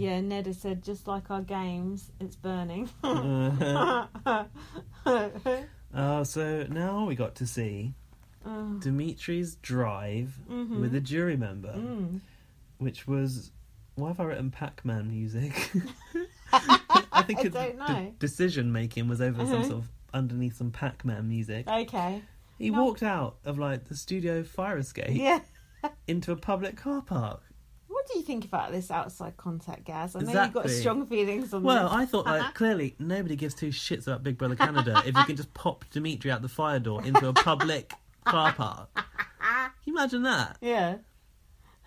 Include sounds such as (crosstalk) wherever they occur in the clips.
Yeah, Ned has said just like our games, it's burning. (laughs) (laughs) Uh, oh, so now we got to see Oh, Dimitri's drive mhm. with a jury member, Mm. which was. Why have I written Pac Man music? (laughs) I think I it's don't know. decision making was over some Uh-huh. sort of underneath some Pac Man music. Okay. He No. walked out of like the studio fire escape Yeah. into a public car park. What do you think about this outside contact, Gaz? I know you've got strong feelings on Well, this. Well, I thought like clearly nobody gives two shits about Big Brother Canada if you can just (laughs) pop Dimitri out the fire door into a public car park. Can you imagine that? Yeah.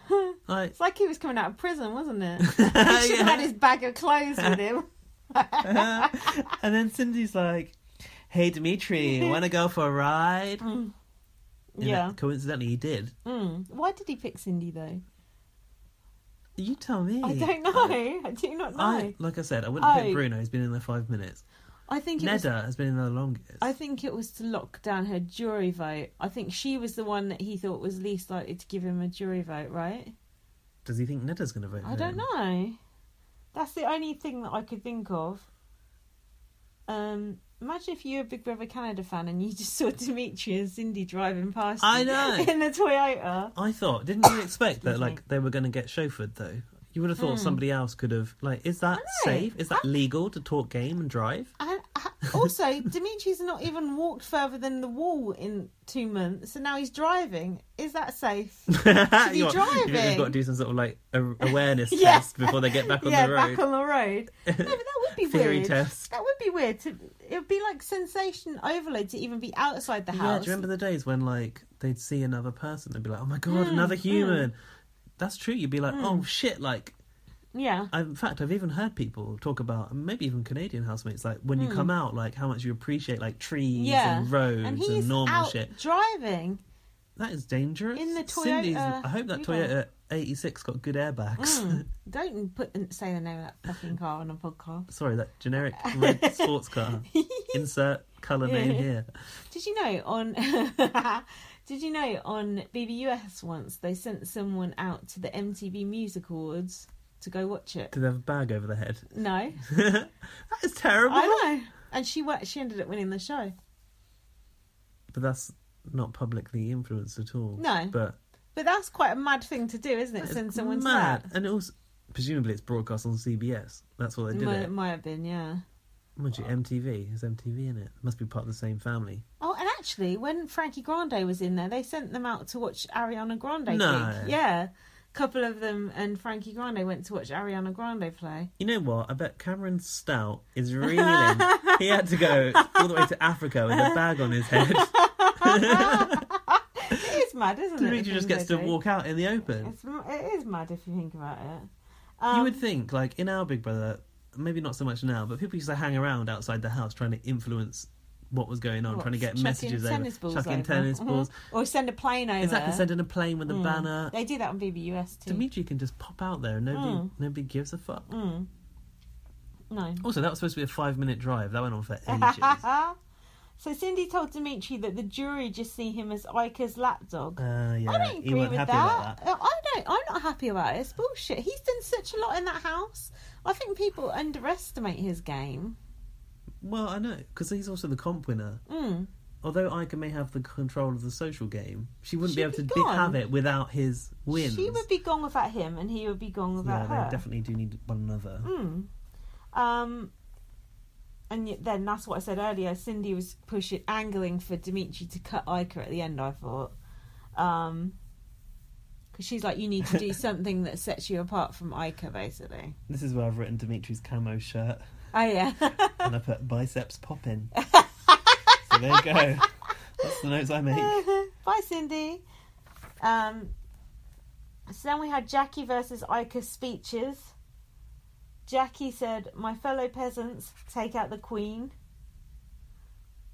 (laughs) Like, It's like he was coming out of prison, wasn't it? (laughs) He should have Yeah. had his bag of clothes with him. and then Cindy's like, "Hey Dimitri, want to go for a ride?" And yeah. coincidentally, he did. Mm. Why did he pick Cindy though? You tell me. I don't know. (laughs) I do not know. I, I, like I said, I wouldn't Oh. pick Bruno. He's been in there five minutes. I think it was. Neda has been in there the longest. I think it was to lock down her jury vote. I think she was the one that he thought was least likely to give him a jury vote, right? Does he think Neda's going to vote? I don't him? know. That's the only thing that I could think of. Um, imagine if you're a Big Brother Canada fan and you (laughs) just saw Dimitri and Cindy driving past. I (laughs) know. in the Toyota. I thought, didn't you (coughs) expect that like they were going to get chauffeured though? You would have thought Hmm. somebody else could have like. Is that safe? Is that legal to talk game and drive? Uh, (laughs) also, Dimitri's not even walked further than the wall in two months, and now he's driving. Is that safe? (laughs) be got, You driving. have got to do some sort of like awareness (laughs) Yeah. test before they get back on yeah, the road. back on the road. No, but that would be Theory weird. test. That would be weird. To, it would be like sensation overload to even be outside the house. Yeah, do you remember the days when like they'd see another person and be like, "Oh my god, Mm, another mm. human." That's true. You'd be like, Mm. "Oh shit!" Like, Yeah. I, in fact, I've even heard people talk about, maybe even Canadian housemates, like when you Mm. come out, like how much you appreciate like trees Yeah. and roads And and, he's normal out shit. driving. That is dangerous. In the Cindy's, Toyota I hope that. Toyota 86 got good airbags. Mm. (laughs) Don't put say the name of that fucking car on a podcast. Sorry, that generic (laughs) red sports car. Insert colour name here. Did you know on (laughs) Did you know on BBUS once they sent someone out to the MTV Music Awards to go watch it? Did they have a bag over their head? No, (laughs) that is terrible. I know. And she wa- she ended up winning the show. But that's not publicly influenced at all. No. But But that's quite a mad thing to do, isn't it? it's Send someone mad. to And it also, presumably it's broadcast on CBS. That's what that. they did Might, it. might have been, yeah. Mind you, MTV. Is MTV in it? Must be part of the same family. Oh, and actually, when Frankie Grande was in there, they sent them out to watch Ariana Grande. No. gig. Yeah. Couple of them and Frankie Grande went to watch Ariana Grande play. You know what? I bet Cameron Stout is (laughs) reeling. he had to go all the way to Africa with a bag on his head. (laughs) it is mad, isn't it? Dimitri just gets to do? walk out in the open. It's, it is mad if you think about it. Um, you would think, like in our Big Brother, maybe not so much now, but people used to hang around outside the house trying to influence what was going on, what, trying to get messages over, tennis balls chucking over? tennis Mhm. balls. or send a plane over. Exactly, sending a plane with a Mm. banner. They do that on BBUS too. Dimitri can just pop out there and nobody Mm. nobody gives a fuck. Mm. No. Also, that was supposed to be a five minute drive. That went on for ages. (laughs) so Cindy told Dimitri that the jury just see him as Ika's lapdog. Uh, yeah, I don't agree with happy that. about that. I don't. I'm not happy about it. It's bullshit. He's done such a lot in that house. I think people underestimate his game. Well, I know because he's also the comp winner. Mm. Although Ika may have the control of the social game, she wouldn't be She'd able to be be, gone. have it without his wins. She would be gone without him, and he would be gone yeah, without they her. definitely do need one another. Mm. Um, and yet then that's what I said earlier. Cindy was pushing, angling for Dimitri to cut Ika at the end. I thought, um, because she's like, you need to do (laughs) something that sets you apart from Ika, basically. This is where I've written Dimitri's camo shirt, Oh yeah. (laughs) and I put biceps popping. (laughs) so there you go. That's the notes I make. (laughs) Bye, Cindy. Um, so then we had Jackie versus Ika speeches. Jackie said, My fellow peasants, take out the Queen.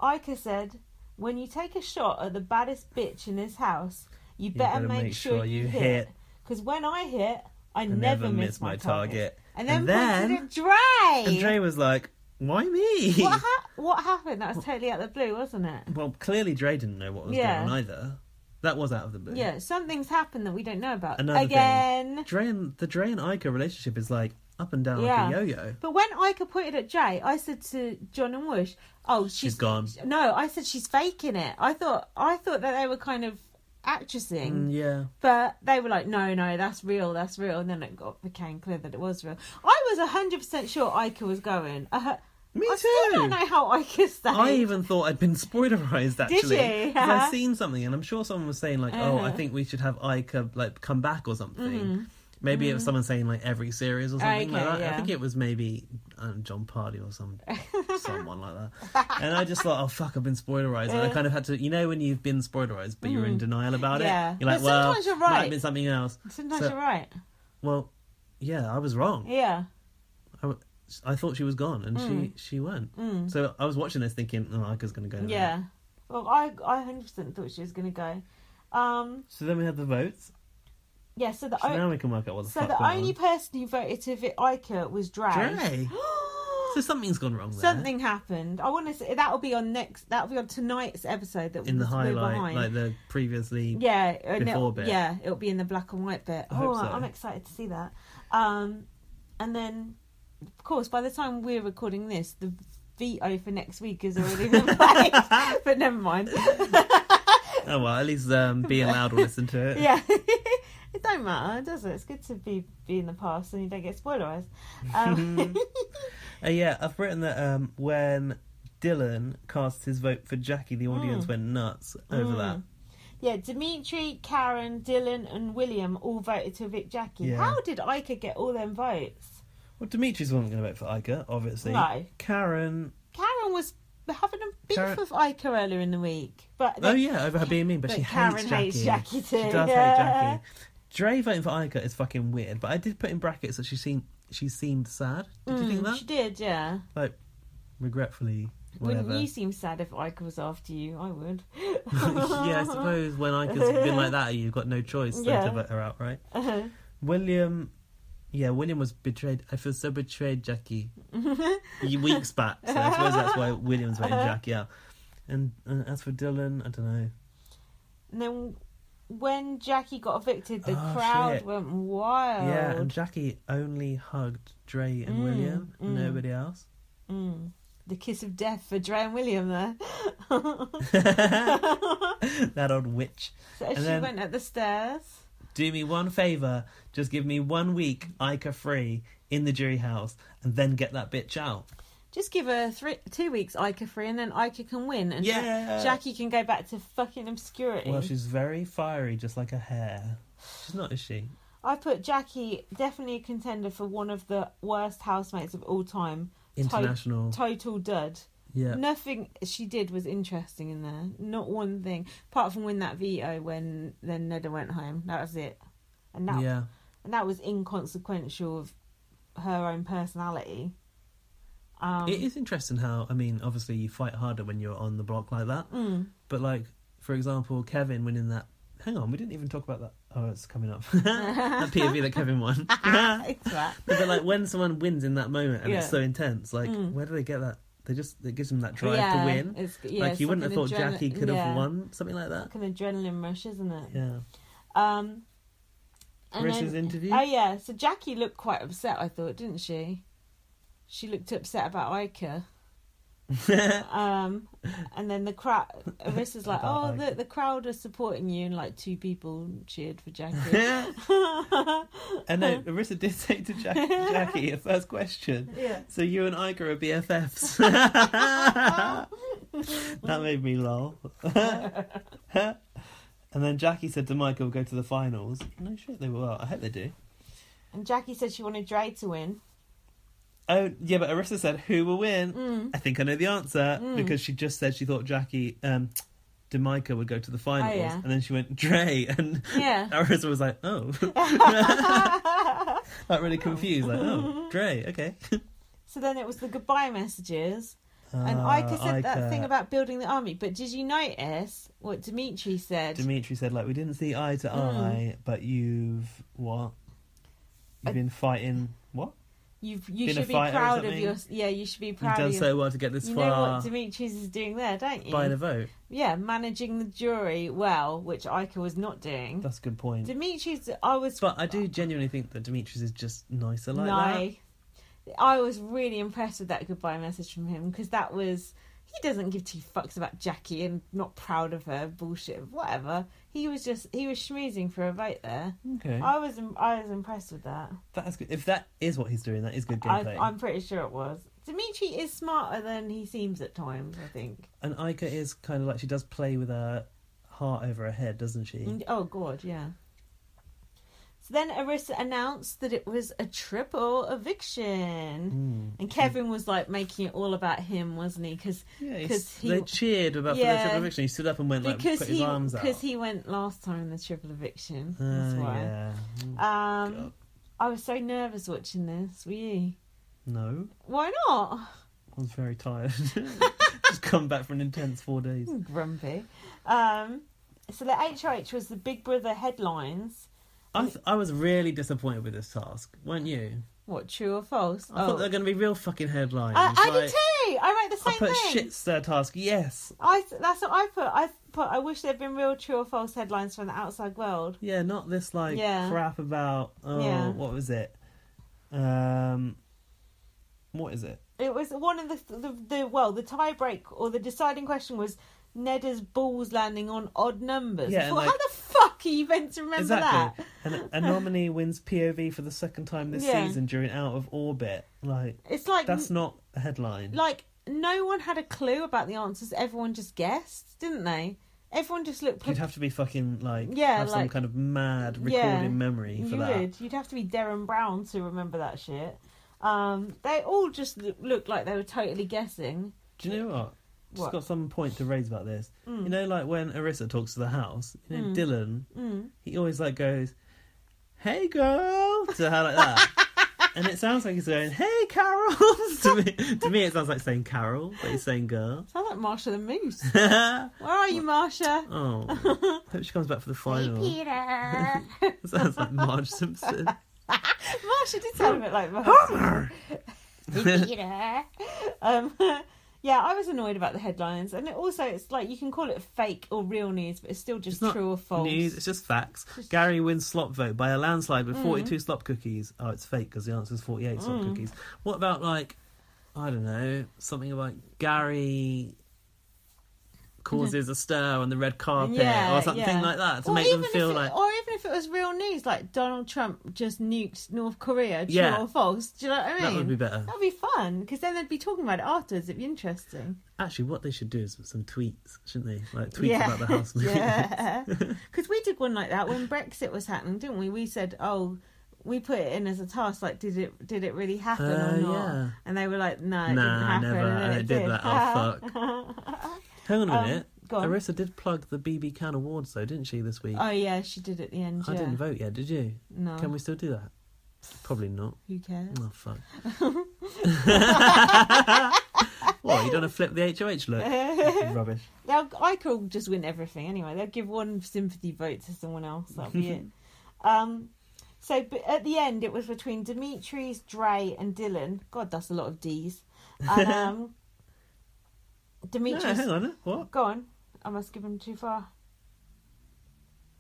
Ika said, When you take a shot at the baddest bitch in this house, you better, make, sure, you hit. Because when I hit, I, never, miss my target. And then, And then- pointed Dre. And Dre was like, "Why me?" what, ha- what happened? That was totally out of the blue, wasn't it? Well, clearly Dre didn't know what was Yeah. going on either. That was out of the blue. Yeah, something's happened that we don't know about. Another thing. Again. Dre and the Dre and Ika relationship is like up and down Yeah. like a yo-yo. But when Ika pointed at Jay, I said to John and Whoosh, "Oh, she's, She's gone. No, I said she's faking it. I thought I thought that they were kind of actressing, Mm, yeah. but they were like, "No, no, that's real, that's real." And then it got became clear that it was real. I was hundred percent sure Ika was going. Uh, Me I still don't know how Ika stayed. I even thought I'd been (laughs) spoilerized actually. you? 'Cause Uh-huh. I'd seen something, and I'm sure someone was saying like, "Oh, I Uh-huh. think we should have Ika like come back or something." Mhm. Maybe it was someone saying like every series or something like Okay, that. I think it was maybe um, John Party or some someone like that. (laughs) And I just thought, oh fuck, I've been spoilerized. And I kind of had to, you know, when you've been spoilerized, but you're in Mhm. denial about it. Yeah. it. You're like, But well, sometimes you're might right. have been something else. Sometimes So- you're right. Well, yeah, I was wrong. Yeah. I thought she was gone, and Mm. she she went. Mm. So I was watching this thinking, oh, Ika's going to go. Yeah. Well, I I hundred percent thought she was gonna go. Um. So then we had the votes. Yeah. So the So o- now we can work out what the so fuck the went only on. person who voted to evict Ika was Dre. Dre. (gasps) So something's gone wrong there. Something happened. I want to say that'll be on next. That'll be on tonight's episode. That in the we're highlight, behind. like the previously. yeah, and before it'll, bit. yeah, it'll be in the black and white bit. I oh, so. I'm excited to see that. Um, and then, of course, by the time we're recording this, the veto for next week has already been (laughs) played. but never mind. Oh well, at least um, being loud will listen to it. (laughs) yeah, don't matter, does it? It's good to be be in the past and you don't get spoilerized. Um, (laughs) Uh, yeah, I've written that um, when Dylan cast his vote for Jackie, the audience Mm. went nuts over Mm. that. Yeah, Dimitri, Karen, Dylan, and William all voted to evict Jackie. Yeah. How did Ika get all them votes? Well, Dimitri's wasn't going to vote for Ika, obviously. No. Karen. Karen was having a beef Karen- with Ika earlier in the week, but Oh yeah, over her being mean, but, but she Karen hates Jackie. hates Jackie too. She does yeah. hate (laughs) Jackie. Dre voting for Ika is fucking weird, but I did put in brackets that she seemed she seemed sad. Did you think Mm, that? She did, yeah. Like, regretfully, whatever. Wouldn't you seem sad if Ika was after you? I would. (laughs) yeah, I suppose when Ika's been like that, you've got no choice than Yeah. to vote her out, right? Uh-huh. William, yeah, William was betrayed. I feel so betrayed, Jackie. (laughs) Ye- Weeks back, so I suppose that's why William's voting Jackie out. And uh, as for Dylan, I don't know. and then when Jackie got evicted, the Oh, crowd shit. went wild. Yeah, and Jackie only hugged Dre and Mm, William, mm. nobody else. Mm. The kiss of death for Dre and William there. (laughs) that old witch. So she then- went up the stairs. Do me one favour, just give me one week Ika free in the jury house, and then get that bitch out. Just give her three, two weeks Ika free, and then Ika can win, and Yeah. Jackie can go back to fucking obscurity. Well, she's very fiery, just like her hair. She's not, is she? I put Jackie definitely a contender for one of the worst housemates of all time. International. Total dud. yeah. Nothing she did was interesting in there. Not one thing, apart from win that veto when then Neda went home. That was it, and that Yeah. and that was inconsequential of her own personality. Um, It is interesting how, I mean, obviously you fight harder when you're on the block like that. mm, But, like, for example, Kevin winning that. Hang on, we didn't even talk about that. Oh, it's coming up. (laughs) that POV that Kevin won. (laughs) it's (laughs) but, like, when someone wins in that moment and it's so intense, like, Mm. where do they get that? They just, it gives them that drive yeah, to win. Yeah, like, you wouldn't have thought adrena- Jackie could have won something like that. Like an adrenaline rush, isn't it? Yeah. Um, then- interview? Oh yeah, so Jackie looked quite upset. I thought, didn't she? She looked upset about Ika. (laughs) Um, and then the crowd, Arisa's like, "Oh, Ika. the the crowd are supporting you," and like two people cheered for Jackie. (laughs) and then Marissa did say to Jack- Jackie, a first question. yeah. So you and Ika are BFFs. (laughs) that made me laugh. and then Jackie said to Michael, "Go to the finals." No shit, they will. I hope they do. And Jackie said she wanted Dre to win. Oh yeah, but Arisa said, "Who will win?" Mm. I think I know the answer Mm. because she just said she thought Jackie, um, Demika would go to the finals, Oh, yeah. and then she went Dre, and Yeah. (laughs) Arisa was like, "Oh," (laughs) like really confused, like, "Oh, Dre, okay." (laughs) so then it was the goodbye messages. And Ah, Ika said that thing about building the army. But did you notice what Dimitri said? Dimitri said, like, we didn't see eye to Mm. eye, but you've what? You've I- been fighting? You've, you Been a should be proud of your. Yeah, you should be You've proud done of your. so well to get this you know what Dimitri's is doing there, don't you? by the vote. Yeah, managing the jury well, which Ika was not doing. That's a good point. Dimitri's. I was. But I do genuinely think that Dimitri's is just nicer like no, that. I was really impressed with that goodbye message from him because that was he doesn't give two fucks about Jackie and not proud of her bullshit whatever. He was just he was schmoozing for a vote there. Okay, I was I was impressed with that. that's good. If that is what he's doing, that is good I, gameplay. I'm pretty sure it was. Dimitri is smarter than he seems at times. I think. And Ika is kind of like she does play with her heart over her head, doesn't she? Oh god, yeah. So then Arisa announced that it was a triple eviction. Mm. And Kevin was like making it all about him, wasn't he? Because Yeah, 'Cause he- they cheered about Yeah. the triple eviction. He stood up and went like because put his he arms out. because he went last time in the triple eviction. Ah, That's why. yeah. Um, God. I was so nervous watching this. Were you? No, Why not? I was very tired. (laughs) Just come back from an intense four days. (laughs) Grumpy. Um, so the HOH was the Big Brother headlines. I, th- I was really disappointed with this task, weren't you? What true or false? I thought they were going to be real fucking headlines. I, I like, did too. I wrote the I same put thing. shit stir task. Yes. I th- that's what I put. I put. I wish there'd been real true or false headlines from the outside world. Yeah, not this like Yeah. crap about. Oh, Yeah. what was it? Um, what is it? It was one of the the, the well the tie break or the deciding question was Neda's balls landing on odd numbers. Yeah, I and, thought, like- how the fuck are you meant to remember exactly. that? And a nominee wins POV for the second time this Yeah. season during Out of Orbit. Like It's like that's not a headline. like no one had a clue about the answers. Everyone just guessed, didn't they? Everyone just looked. You'd have to be fucking like Yeah, have some kind of mad recording Yeah, memory for you that. would. You'd have to be Derren Brown to remember that shit. Um, they all just looked like they were totally guessing. Do you know what? Just What? got some point to raise about this. Mm. You know, like when Arisa talks to the house, you know, Mm. Dylan, Mm. he always like goes, "Hey girl," to her like that, (laughs) and it sounds like he's going, "Hey Carol." (laughs) to me, to me, it sounds like saying Carol, but he's saying girl. Sound like Marsha the Moose. (laughs) Where are you, Marsha? Oh, hope she comes back for the final. Peter. sounds like Marge Simpson. Marsha did sound a bit like Marsha. Peter. Um, yeah, I was annoyed about the headlines, and it also it's like you can call it fake or real news, but it's still just It's true or false. News, it's just facts. Gary wins slop vote by a landslide Mm. with 42 slop cookies. Oh, it's fake because the answer is 48 slop Mm. cookies. What about, like, I don't know, something about Gary causes a stir on the red carpet Yeah, or something yeah. like that to Or make them feel it, like. or even if it was real news, like Donald Trump just nuked North Korea, true Yeah. or false. Do you know what I mean? That would be better. That'd be fun because then they'd be talking about it afterwards. It'd be interesting. Actually, what they should do is some tweets, shouldn't they? Like tweets yeah, about the house (laughs) yeah. (laughs) Because we did one like that when Brexit was happening, didn't we? We said, "Oh, we put it in as a task. Like, did it did it really happen Uh, or not?" yeah. And they were like, "No, it Nah, didn't happen." never. And And it did did. that. Oh, (laughs) Hang on a Um, minute. Arisa did plug the BB Can Awards, though, didn't she, this week? Oh yeah, she did at the end. I yeah. didn't vote yet, did you? No. Can we still do that? Probably not. Who cares? Oh fuck. (laughs) (laughs) what, you don't want to flip the HOH look? (laughs) Rubbish. They'll, I could just win everything anyway. They'll give one sympathy vote to someone else. That'll be it. Um, so but at the end, it was between Dimitri's, Dre, and Dylan. God, that's a lot of D's. And um, No, Demetres, hang on. What? go on. I must give him too far.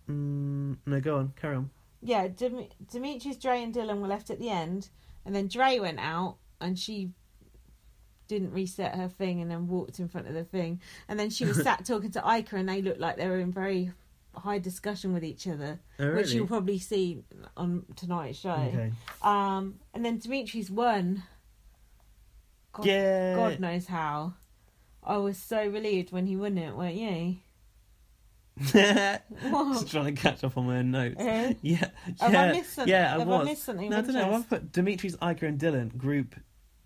Mm, no, go on. Carry on. Yeah, Dem- Demetres, Dre, and Dylan were left at the end, and then Dre went out, and she didn't reset her thing, and then walked in front of the thing, and then she was sat (laughs) talking to Ika, and they looked like they were in very high discussion with each other, Oh, which you'll probably see on tonight's show. Okay. Um, and then Demetres won. God, Yeah. God knows how. I was so relieved when he won it, weren't you? (laughs) Just trying to catch up on my own notes. Uh, (laughs) Yeah, Have yeah, I missed something? yeah. I Have was. I missed something? no, I don't know. I've put Dimitri's, Ika, and Dylan group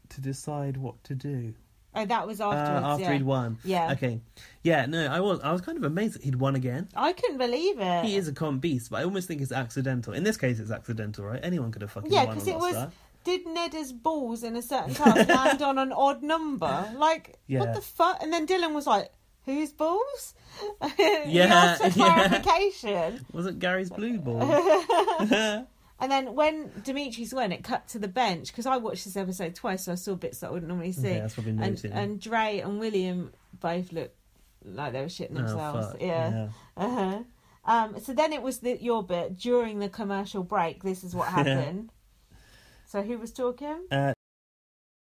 to decide what to do Oh, that was uh, after yeah. he'd won. Yeah. Okay. Yeah. No, I was. I was kind of amazed that he'd won again. I couldn't believe it. He is a con beast, but I almost think it's accidental. In this case, it's accidental, right? Anyone could have fucking Yeah, won on because it that was. start. Did Neda's balls in a certain task land (laughs) on an odd number? Like, Yeah. what the fuck? And then Dylan was like, "Whose balls?" (laughs) Yeah, for yeah. clarification. Wasn't Gary's blue ball? (laughs) And then when Dimitri's went, it cut to the bench because I watched this episode twice, so I saw bits that I wouldn't normally see. Okay, that's probably and and Dre and William both looked like they were shitting Oh, themselves. fuck, yeah. Uh-huh. Um, so then it was the, your bit during the commercial break. This is what happened. So who was talking? Uh,